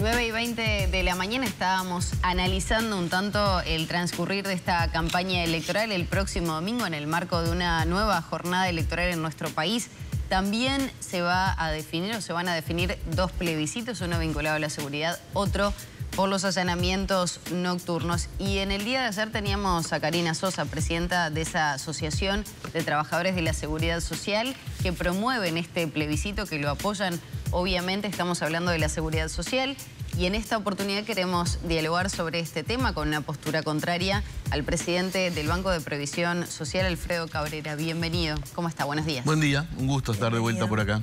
9 y 20 de la mañana estábamos analizando un tanto el transcurrir de esta campaña electoral el próximo domingo en el marco de una nueva jornada electoral en nuestro país. También se va a definir o se van a definir dos plebiscitos, uno vinculado a la seguridad, otro por los allanamientos nocturnos. Y en el día de ayer teníamos a Karina Sosa, presidenta de esa Asociación de Trabajadores de la Seguridad Social, que promueven este plebiscito, que lo apoyan Obviamente estamos hablando de la seguridad social y en esta oportunidad queremos dialogar sobre este tema con una postura contraria al presidente del Banco de Previsión Social, Alfredo Cabrera. Bienvenido. ¿Cómo está? Buenos días. Buen día, un gusto estar de vuelta por acá.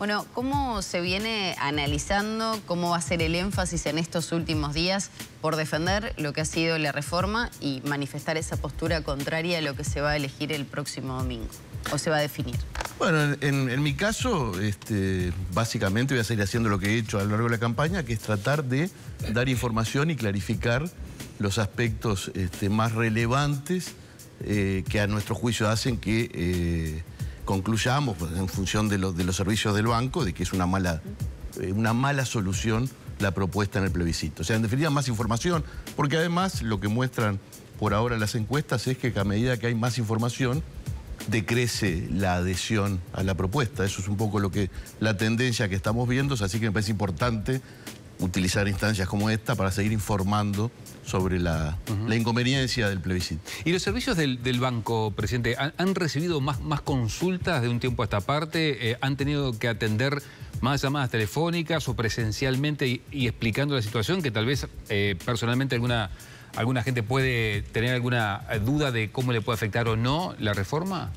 Bueno, ¿cómo se viene analizando, cómo va a ser el énfasis en estos últimos días por defender lo que ha sido la reforma y manifestar esa postura contraria a lo que se va a elegir el próximo domingo o se va a definir? Bueno, en, mi caso, este, básicamente voy a seguir haciendo lo que he hecho a lo largo de la campaña, que es tratar de dar información y clarificar los aspectos este, más relevantes eh, que a nuestro juicio hacen que eh, concluyamos, pues, en función de, los servicios del banco, de que es una mala, eh, una mala solución la propuesta en el plebiscito. O sea, en definitiva, más información, porque además lo que muestran por ahora las encuestas es que a medida que hay más información, decrece la adhesión a la propuesta. Eso es un poco lo que la tendencia que estamos viendo, así que me parece importante utilizar instancias como esta para seguir informando sobre la, inconveniencia del plebiscito. ¿Y los servicios del, banco, presidente, han, recibido más, más, consultas de un tiempo a esta parte? Eh, ¿Han tenido que atender más llamadas telefónicas o presencialmente y, explicando la situación que tal vez eh, personalmente alguna ¿Alguna gente puede tener alguna duda de cómo le puede afectar o no la reforma?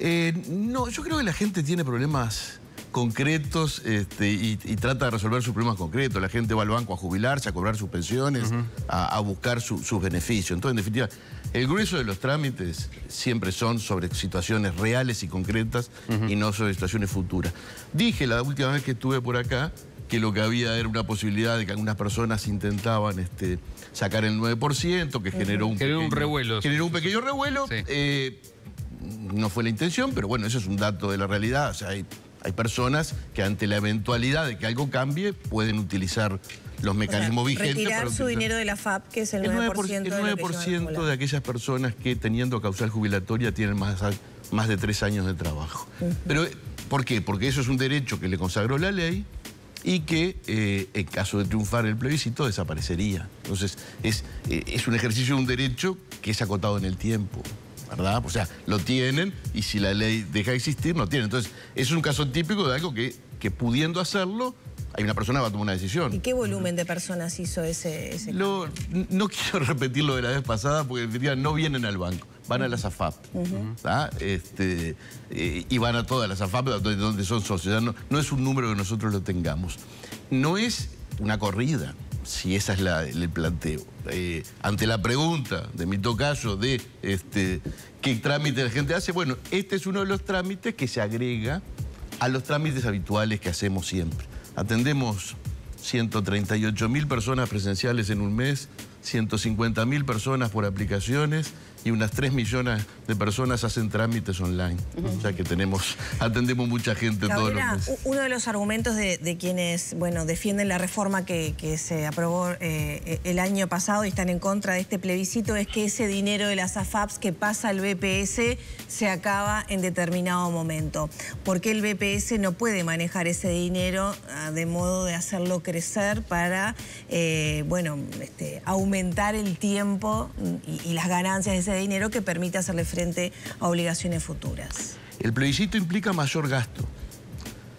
Eh, no, yo creo que la gente tiene problemas concretos este, y, trata de resolver sus problemas concretos. La gente va al banco a jubilarse, a cobrar sus pensiones, a, buscar sus beneficios. Entonces, en definitiva, el grueso de los trámites siempre son sobre situaciones reales y concretas y no sobre situaciones futuras. Dije la última vez que estuve por acá que lo que había era una posibilidad de que algunas personas intentaban este, sacar el 9%, que generó un, generó un revuelo. Generó un pequeño revuelo. Eh, no fue la intención, pero bueno, eso es un dato de la realidad. O sea, hay, hay personas que ante la eventualidad de que algo cambie pueden utilizar los mecanismos vigentes. Retirar su dinero de la FAP, que es el 9%, el 9% de, de, aquellas personas que teniendo causal jubilatoria tienen más, más de tres años de trabajo. Pero, ¿por qué? Porque eso es un derecho que le consagró la ley y que eh, en caso de triunfar el plebiscito desaparecería. Entonces es, eh, es un ejercicio de un derecho que es acotado en el tiempo. ¿Verdad? O sea, lo tienen y si la ley deja de existir, no tienen. Entonces, es un caso típico de algo que, que pudiendo hacerlo, hay una persona que va a tomar una decisión. ¿Y qué volumen de personas hizo ese, ese No quiero repetir lo de la vez pasada porque diría no vienen al banco van a las AFAP. este, eh, y van a todas las AFAP donde, son socios. No, es un número que nosotros lo tengamos. No es una corrida, si esa es la, el planteo. Eh, ante la pregunta de mi tocayo de este, qué trámite la gente hace, bueno, este es uno de los trámites que se agrega a los trámites habituales que hacemos siempre. Atendemos 138 mil personas presenciales en un mes, 150 mil personas por aplicaciones y unas 3 millones de personas hacen trámites online. O sea que tenemos, atendemos mucha gente todos los meses. Uno de los argumentos de, quienes bueno, defienden la reforma que, se aprobó eh, el año pasado y están en contra de este plebiscito es que ese dinero de las AFAPs que pasa al BPS se acaba en determinado momento. Porque el BPS no puede manejar ese dinero ah, de modo de hacerlo crecer para eh, bueno, este, aumentar el tiempo y, y las ganancias de ese dinero que permite hacerle frente a obligaciones futuras. El plebiscito implica mayor gasto.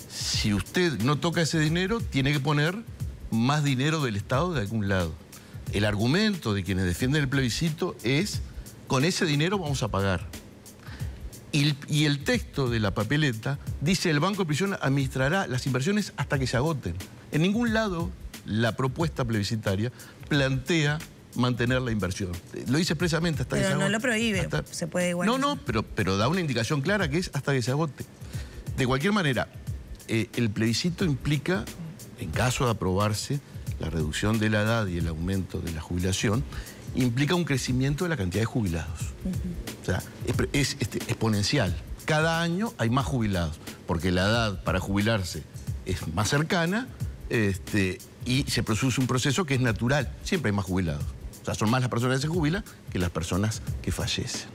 Si usted no toca ese dinero, tiene que poner más dinero del Estado de algún lado. El argumento de quienes defienden el plebiscito es, con ese dinero vamos a pagar. Y, el texto de la papeleta dice el Banco de Prisión administrará las inversiones hasta que se agoten. En ningún lado la propuesta plebiscitaria plantea mantener la inversión. Lo dice expresamente hasta que se agote. No lo prohíbe, se puede igual. No, no, pero, pero da una indicación clara que es hasta que se agote. De cualquier manera, eh, el plebiscito implica, en caso de aprobarse, la reducción de la edad y el aumento de la jubilación, implica un crecimiento de la cantidad de jubilados. O sea, es, este, exponencial. Cada año hay más jubilados, porque la edad para jubilarse es más cercana este, y se produce un proceso que es natural. Siempre hay más jubilados. O sea, son más las personas que se jubilan que las personas que fallecen.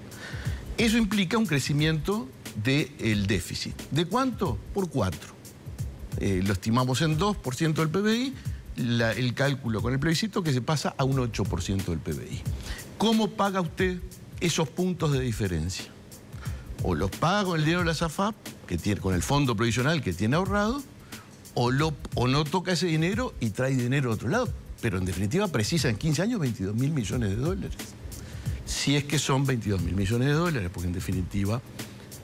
Eso implica un crecimiento del déficit. ¿De cuánto? Por cuatro. Eh, lo estimamos en 2% del PBI, el cálculo con el plebiscito que se pasa a un 8% del PBI. ¿Cómo paga usted esos puntos de diferencia? O los paga con el dinero de la SAFAP, con el fondo provisional que tiene ahorrado, o, o no toca ese dinero y trae dinero a otro lado. Pero en definitiva precisa en 15 años 22 mil millones de dólares. Si es que son 22 mil millones de dólares, porque en definitiva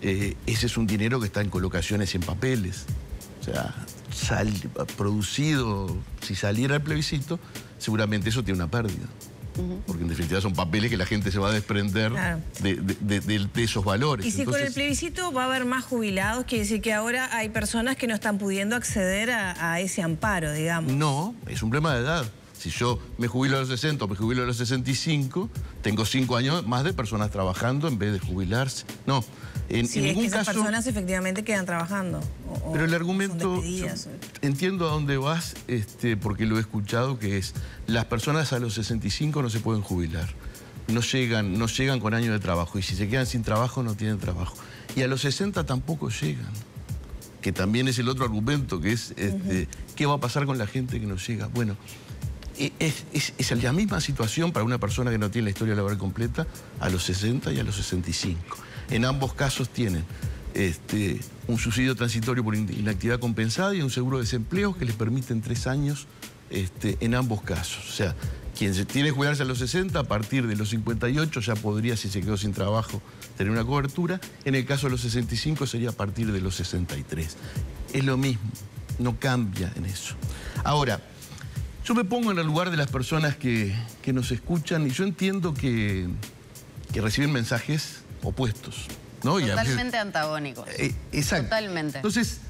eh, ese es un dinero que está en colocaciones y en papeles. O sea, producido, si saliera el plebiscito, seguramente eso tiene una pérdida. Porque en definitiva son papeles que la gente se va a desprender de, esos valores. Y si con el plebiscito va a haber más jubilados, quiere decir que ahora hay personas que no están pudiendo acceder a, ese amparo, digamos. No, es un problema de edad. Si yo me jubilo a los 60 o me jubilo a los 65, tengo cinco años más de personas trabajando en vez de jubilarse. No, en, sí, es que esas personas efectivamente quedan trabajando. pero el argumento, entiendo a dónde vas, este, porque lo he escuchado, que es, las personas a los 65 no se pueden jubilar. No llegan, no llegan con años de trabajo. Y si se quedan sin trabajo, no tienen trabajo. Y a los 60 tampoco llegan. Que también es el otro argumento, que es, este, ¿qué va a pasar con la gente que no llega? Bueno, es, es, la misma situación para una persona que no tiene la historia laboral completa a los 60 y a los 65. En ambos casos tienen este, un subsidio transitorio por inactividad compensada y un seguro de desempleo que les permiten tres años este, en ambos casos. O sea, quien tiene que jubilarse a los 60, a partir de los 58 ya podría, si se quedó sin trabajo, tener una cobertura. En el caso de los 65 sería a partir de los 63. Es lo mismo, no cambia en eso. Ahora, yo me pongo en el lugar de las personas que, nos escuchan y yo entiendo que, que reciben mensajes opuestos. ¿no? Totalmente antagónicos. Eh, exacto. Totalmente. Entonces,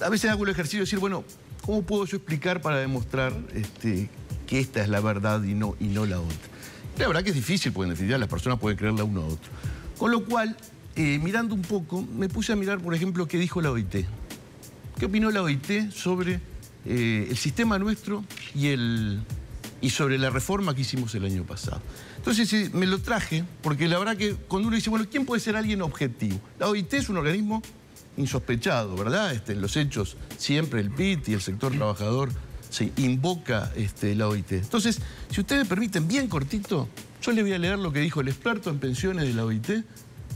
a veces hago el ejercicio de decir, bueno, ¿cómo puedo yo explicar para demostrar este, que esta es la verdad y no, y no la otra? La verdad que es difícil, porque en definitiva las personas pueden creerla uno a otro. Con lo cual, eh, mirando un poco, me puse a mirar, por ejemplo, qué dijo la OIT. ¿Qué opinó la OIT sobre eh, el sistema nuestro y el, y sobre la reforma que hicimos el año pasado. Entonces me lo traje porque la verdad que cuando uno dice, bueno, ¿quién puede ser alguien objetivo? La OIT es un organismo insospechado, ¿verdad? Este, en los hechos siempre el PIT y el sector trabajador se invoca este, la OIT. Entonces, si ustedes me permiten, bien cortito, yo le voy a leer lo que dijo el experto en pensiones de la OIT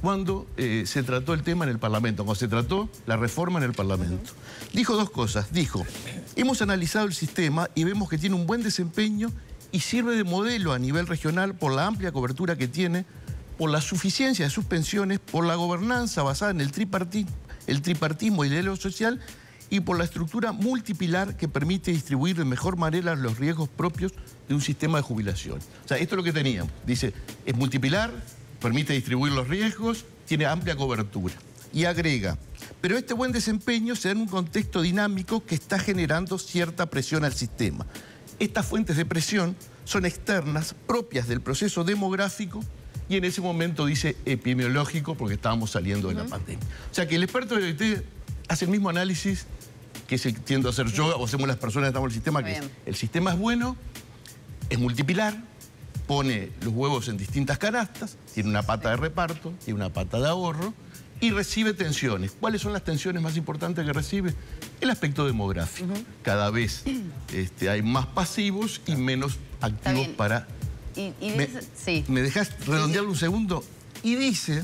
cuando eh, se trató el tema en el Parlamento, cuando se trató la reforma en el Parlamento. Dijo dos cosas. Dijo, hemos analizado el sistema y vemos que tiene un buen desempeño y sirve de modelo a nivel regional por la amplia cobertura que tiene, por la suficiencia de sus pensiones, por la gobernanza basada en el, tripartismo, el tripartismo y el diálogo social y por la estructura multipilar que permite distribuir de mejor manera los riesgos propios de un sistema de jubilación. O sea, esto es lo que teníamos. Dice, es multipilar, permite distribuir los riesgos, tiene amplia cobertura. Y agrega, pero este buen desempeño se da en un contexto dinámico que está generando cierta presión al sistema. Estas fuentes de presión son externas, propias del proceso demográfico y en ese momento dice epidemiológico porque estábamos saliendo de la pandemia. O sea que el experto de OIT hace el mismo análisis que se tiendo a hacer yo o hacemos las personas que estamos en el sistema, que el sistema es bueno, es multipilar, pone los huevos en distintas canastas, tiene una pata de reparto, tiene una pata de ahorro y recibe tensiones. ¿Cuáles son las tensiones más importantes que recibe? El aspecto demográfico. Cada vez este, hay más pasivos y menos activos para... Y, me, sí. ¿Me dejas redondearlo un segundo? Y dice,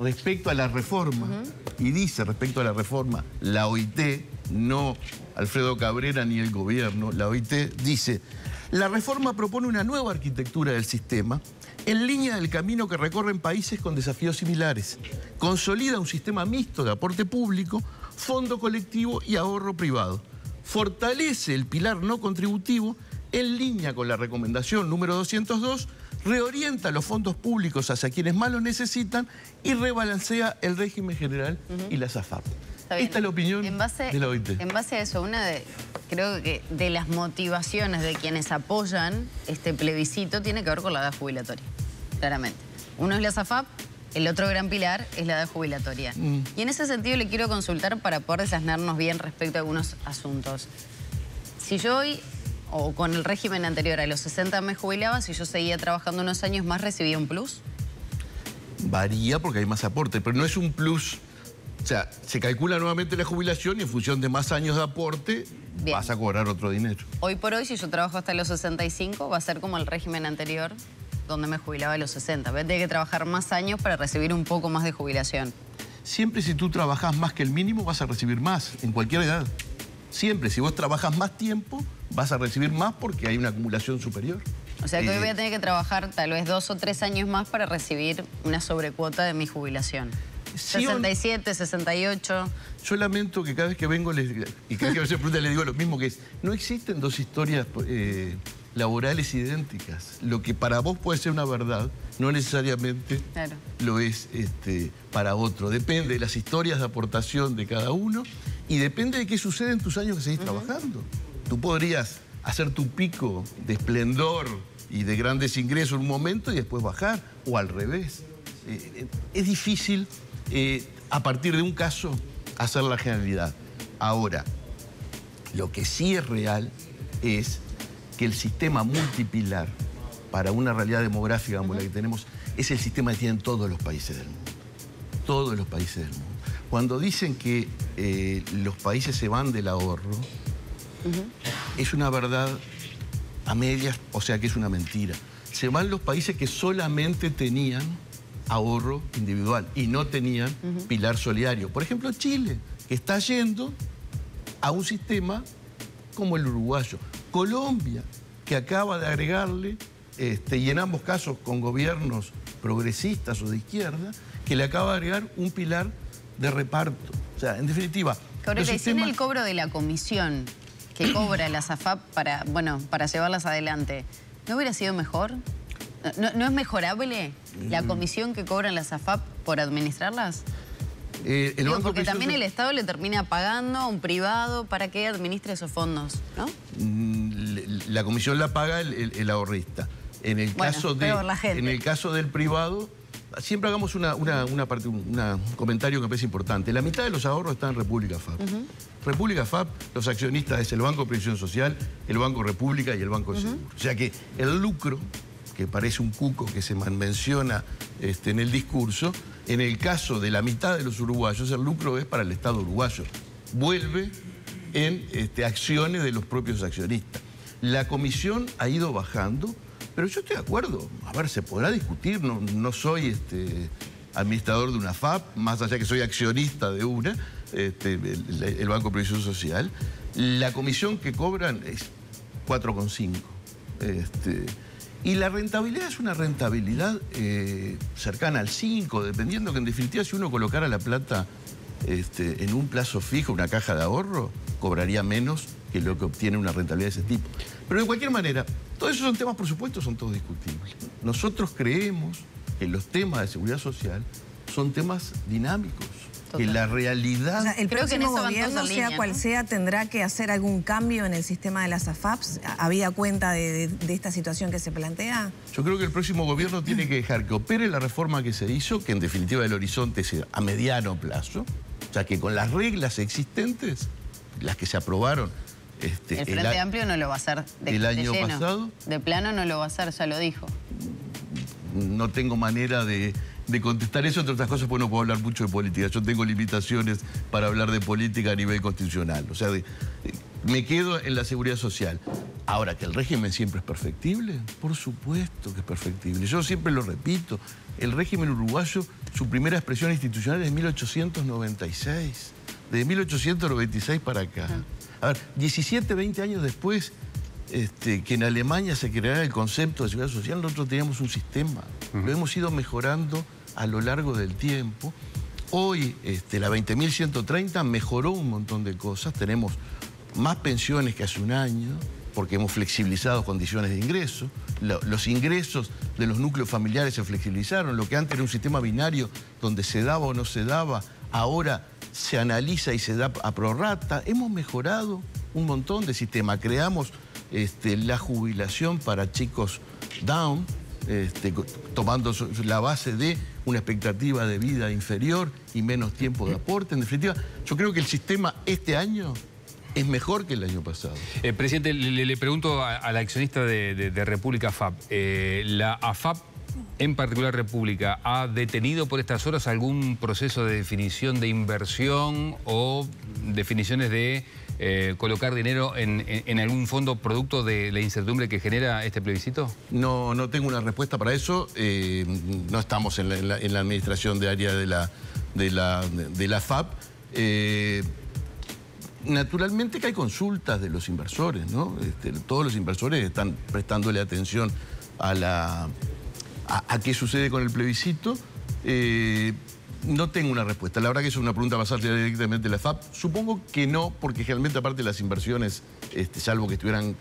respecto a la reforma, y dice respecto a la reforma, la OIT, no Alfredo Cabrera ni el gobierno, la OIT dice la reforma propone una nueva arquitectura del sistema en línea del camino que recorren países con desafíos similares. Consolida un sistema mixto de aporte público, fondo colectivo y ahorro privado. Fortalece el pilar no contributivo en línea con la recomendación número 202, reorienta los fondos públicos hacia quienes más los necesitan y rebalancea el régimen general y Esta es la opinión de la OIT. En base a eso, una de, creo que de las motivaciones de quienes apoyan este plebiscito tiene que ver con la edad jubilatoria, claramente. Uno es la SAFAP, el otro gran pilar es la edad jubilatoria. Mm. Y en ese sentido le quiero consultar para poder desasnarnos bien respecto a algunos asuntos. Si yo hoy, o con el régimen anterior, a los 60 me jubilaba, si yo seguía trabajando unos años más, ¿recibía un plus? Varía porque hay más aporte, pero no es un plus. O sea, se calcula nuevamente la jubilación y en función de más años de aporte Bien. vas a cobrar otro dinero. Hoy por hoy, si yo trabajo hasta los 65, va a ser como el régimen anterior, donde me jubilaba a los 60. Voy a tener que trabajar más años para recibir un poco más de jubilación. Siempre si tú trabajas más que el mínimo vas a recibir más, en cualquier edad. Siempre, si vos trabajas más tiempo, vas a recibir más porque hay una acumulación superior. O sea que hoy Eh, voy a tener que trabajar tal vez dos o tres años más para recibir una sobrecuota de mi jubilación. Sí o no. 67, 68. Yo lamento que cada vez que vengo les, y cada vez que me hacen preguntas les digo lo mismo, que es, no existen dos historias eh, laborales idénticas. Lo que para vos puede ser una verdad, no necesariamente Claro. lo es este, para otro. Depende de las historias de aportación de cada uno y depende de qué sucede en tus años que seguís trabajando. Tú podrías hacer tu pico de esplendor y de grandes ingresos en un momento y después bajar, o al revés. Eh, eh, es difícil eh, a partir de un caso hacer la generalidad. Ahora, lo que sí es real es que el sistema multipilar para una realidad demográfica como la que tenemos es el sistema que tienen todos los países del mundo. Todos los países del mundo. Cuando dicen que eh, los países se van del ahorro, es una verdad a medias, o sea que es una mentira. Se van los países que solamente tenían ahorro individual y no tenían pilar solidario. Por ejemplo, Chile, que está yendo a un sistema como el uruguayo. Colombia, que acaba de agregarle, este, y en ambos casos con gobiernos progresistas o de izquierda, que le acaba de agregar un pilar de reparto. O sea, en definitiva, sin sistemas- el cobro de la comisión que cobra la SAFAP para, bueno, para llevarlas adelante, ¿no hubiera sido mejor? ¿No, no es mejorable la comisión que cobran las AFAP por administrarlas? eh, el Digo, Banco porque también el Estado le termina pagando a un privado para que administre esos fondos, ¿no? Mm, la comisión la paga el, el- el ahorrista. En el, Bueno, caso de, pero la gente. en el caso del privado, siempre hagamos una, una- una parte- un comentario que me parece importante. La mitad de los ahorros están en República FAP. República FAP, los accionistas es el Banco de Previsión Social, el Banco República y el Banco de Seguro. O sea que el lucro, que parece un cuco que se menciona este, en el discurso, en el caso de la mitad de los uruguayos, el lucro es para el Estado uruguayo. Vuelve en este, acciones de los propios accionistas. La comisión ha ido bajando, pero yo estoy de acuerdo. A ver, se podrá discutir, no, soy este, administrador de una FAP, más allá que soy accionista de una, el, el Banco de Previsión Social. La comisión que cobran es 4,5. Este, y la rentabilidad es una rentabilidad eh, cercana al 5, dependiendo que en definitiva si uno colocara la plata este, en un plazo fijo, una caja de ahorro, cobraría menos que lo que obtiene una rentabilidad de ese tipo. Pero de cualquier manera, todos esos son temas, por supuesto, son todos discutibles. Nosotros creemos que los temas de seguridad social son temas dinámicos, que la realidad... O sea, el Creo que en próximo van gobierno, sea línea, cual ¿no? sea, tendrá que hacer algún cambio en el sistema de las AFAPs, habida cuenta de, de- de esta situación que se plantea. Yo creo que el próximo gobierno tiene que dejar que opere la reforma que se hizo, que en definitiva el horizonte es a mediano plazo, o sea que con las reglas existentes, las que se aprobaron este, El Frente Amplio no lo va a hacer de, el de año lleno. pasado. De plano no lo va a hacer, ya lo dijo. no tengo manera de, de contestar eso, entre otras cosas, porque no puedo hablar mucho de política. Yo tengo limitaciones para hablar de política a nivel constitucional. O sea, de- de- me quedo en la seguridad social. Ahora, que el régimen siempre es perfectible, por supuesto que es perfectible. Yo siempre lo repito, el régimen uruguayo, su primera expresión institucional es 1896. De 1896 para acá. A ver, 17, 20 años después, este, que en Alemania se creara el concepto de seguridad social, nosotros teníamos un sistema. Lo hemos ido mejorando a lo largo del tiempo. Hoy este, la 20.130 mejoró un montón de cosas. Tenemos más pensiones que hace un año, porque hemos flexibilizado condiciones de ingreso. Lo- los ingresos de los núcleos familiares se flexibilizaron. Lo que antes era un sistema binario donde se daba o no se daba, ahora se analiza y se da a prorrata. Hemos mejorado un montón de sistemas. Creamos este, la jubilación para chicos down, este, tomando la base de una expectativa de vida inferior y menos tiempo de aporte. En definitiva, yo creo que el sistema este año es mejor que el año pasado. Eh, presidente, le, pregunto a, la accionista de, República FAP. Eh, ¿La AFAP, en particular República, ha detenido por estas horas algún proceso de definición de inversión o definiciones de eh, colocar dinero en, algún fondo producto de la incertidumbre que genera este plebiscito? No, no tengo una respuesta para eso. no estamos en la, administración de área de la, de la, de la FAP naturalmente que hay consultas de los inversores, ¿no? Este, todos los inversores están prestándole atención a, la, a, qué sucede con el plebiscito. Eh, no tengo una respuesta. La verdad que es una pregunta basada directamente en la FAP. Supongo que no, porque generalmente aparte de las inversiones, este, salvo que estuvieran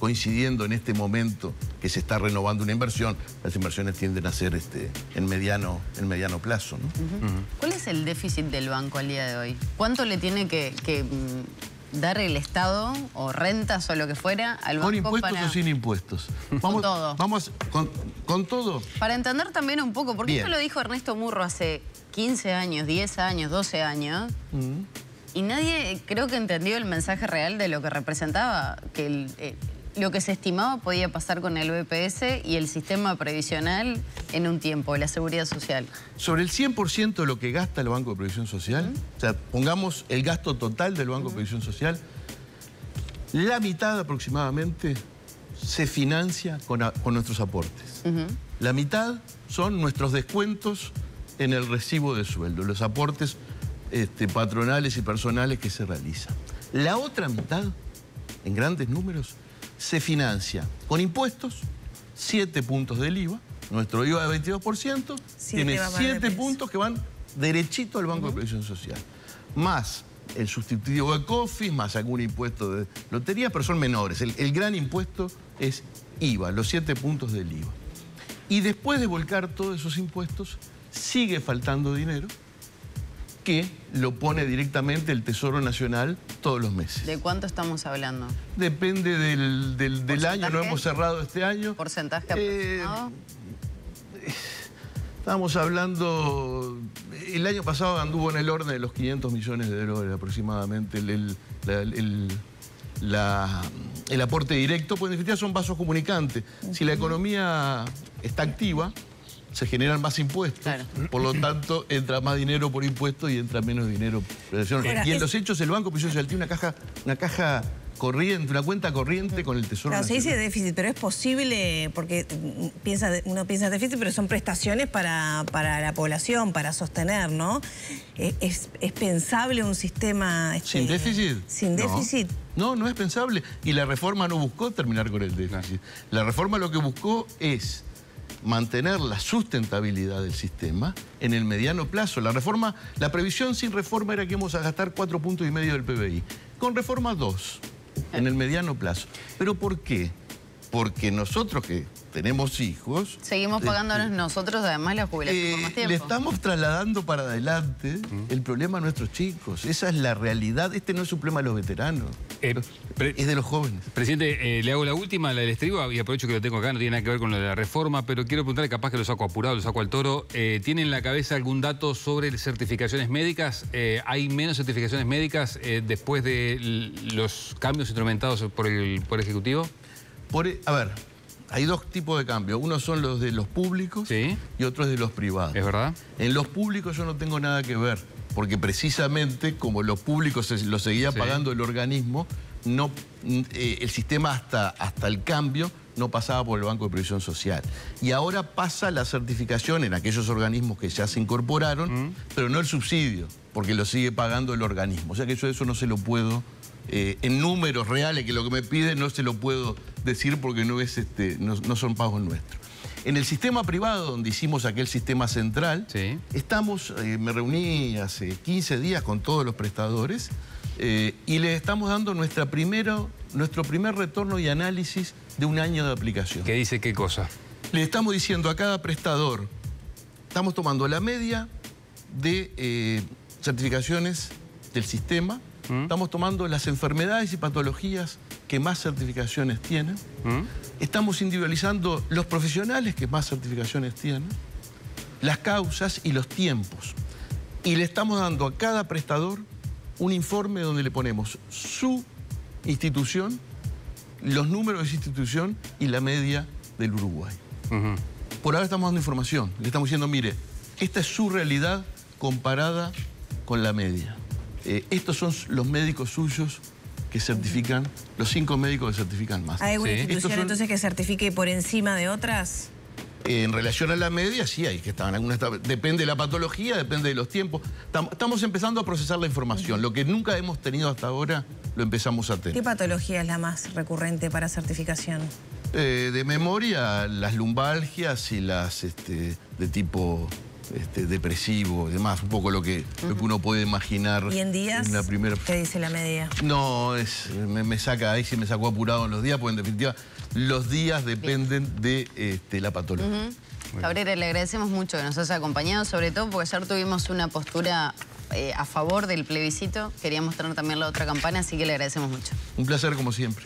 coincidiendo en este momento que se está renovando una inversión, las inversiones tienden a ser este, en, mediano, en mediano plazo. ¿Cuál es el déficit del banco al día de hoy? ¿Cuánto le tiene que, mm, dar el Estado o rentas o lo que fuera al banco ¿Con impuestos o sin impuestos? Vamos, con todo. Vamos, con, todo. Para entender también un poco, porque esto lo dijo Ernesto Murro hace 15 años, 10 años, 12 años, y nadie creo que entendió el mensaje real de lo que representaba, que el, eh, lo que se estimaba podía pasar con el BPS y el sistema previsional en un tiempo, la seguridad social. Sobre el 100% de lo que gasta el Banco de Previsión Social, o sea, pongamos el gasto total del Banco de Previsión Social, la mitad aproximadamente se financia con, nuestros aportes. La mitad son nuestros descuentos en el recibo de sueldo, los aportes este, patronales y personales que se realizan. La otra mitad, en grandes números, se financia con impuestos, 7 puntos del IVA, nuestro IVA de 22%, tiene 7 puntos que van derechito al Banco de Previsión Social, más el sustitutivo de COFIS, más algún impuesto de lotería, pero son menores. El, el gran impuesto es IVA, los 7 puntos del IVA. Y después de volcar todos esos impuestos, sigue faltando dinero que lo pone directamente el Tesoro Nacional todos los meses. ¿De cuánto estamos hablando? Depende del, año, no hemos cerrado este año. ¿Porcentaje eh, estamos hablando, el año pasado anduvo en el orden de los 500 millones de dólares aproximadamente el, el aporte directo, pues en definitiva son vasos comunicantes. Si la economía está activa, se generan más impuestos. Por lo tanto, entra más dinero por impuestos y entra menos dinero por Y en los hechos, el Banco Social tiene una caja, una caja corriente, una cuenta corriente con el Tesoro claro, se dice déficit, pero es posible, porque piensa, uno piensa déficit, pero son prestaciones para, para la población, para sostener, ¿no? Eh, ¿Es, pensable un sistema... Este, ¿Sin déficit? ¿Sin déficit? No, no es pensable. Y la reforma no buscó terminar con el déficit. La reforma lo que buscó es mantener la sustentabilidad del sistema en el mediano plazo. La reforma, la previsión sin reforma era que íbamos a gastar cuatro puntos y medio del PBI. Con reforma dos, en el mediano plazo. ¿Pero por qué? Porque nosotros que tenemos hijos... Seguimos pagándonos este, nosotros además la jubilación por más eh, tiempo. Le estamos trasladando para adelante el problema a nuestros chicos. Esa es la realidad. Este no es un problema de los veteranos. Eh, es de los jóvenes. Presidente, eh, le hago la última, la del estribo, y aprovecho que lo tengo acá, no tiene nada que ver con lo de la reforma, pero quiero preguntarle, capaz que lo saco apurado, lo saco al toro. ¿Tiene en la cabeza algún dato sobre certificaciones médicas? ¿Hay menos certificaciones médicas después de los cambios instrumentados por el, por Ejecutivo? Por, a ver, hay dos tipos de cambios. Uno son los de los públicos y otros de los privados. ¿Es verdad? En los públicos yo no tengo nada que ver, porque precisamente como los públicos lo seguía pagando el organismo, no, eh, el sistema hasta, hasta el cambio no pasaba por el Banco de Previsión Social. Y ahora pasa la certificación en aquellos organismos que ya se incorporaron, mm. pero no el subsidio, porque lo sigue pagando el organismo. O sea que yo eso no se lo puedo eh, en números reales, que lo que me piden no se lo puedo decir porque no, es este, no, son pagos nuestros. En el sistema privado, donde hicimos aquel sistema central, estamos, eh, me reuní hace 15 días con todos los prestadores eh, y les estamos dando nuestra primero, nuestro primer retorno y análisis de un año de aplicación. ¿Qué dice qué cosa? Le estamos diciendo a cada prestador, estamos tomando la media de certificaciones del sistema, ¿Mm? Estamos tomando las enfermedades y patologías que más certificaciones tienen. ¿Mm? Estamos individualizando los profesionales que más certificaciones tienen, las causas y los tiempos. Y le estamos dando a cada prestador un informe donde le ponemos su institución, los números de esa institución y la media del Uruguay. Por ahora estamos dando información. Le estamos diciendo, mire, esta es su realidad comparada con la media. Eh, estos son los médicos suyos que certifican, los cinco médicos que certifican más. ¿Hay alguna Sí. institución son- entonces que certifique por encima de otras? En relación a la media, sí hay que estar en alguna esta- Depende de la patología, depende de los tiempos. Tam- Estamos empezando a procesar la información. Lo que nunca hemos tenido hasta ahora, lo empezamos a ¿Qué tener. patología es la más recurrente para certificación? Eh, de memoria, las lumbalgias y las este, de tipo este, depresivo y demás. Un poco lo que, lo que uno puede imaginar. ¿Y en días? la primera... ¿Qué dice la media? No, es, me, me saca, ahí sí me sacó apurado en los días, porque en definitiva los días dependen de este, la patología. Cabrera, le agradecemos mucho que nos haya acompañado, sobre todo porque ayer tuvimos una postura eh, a favor del plebiscito. Queríamos tener también la otra campana, así que le agradecemos mucho. Un placer como siempre.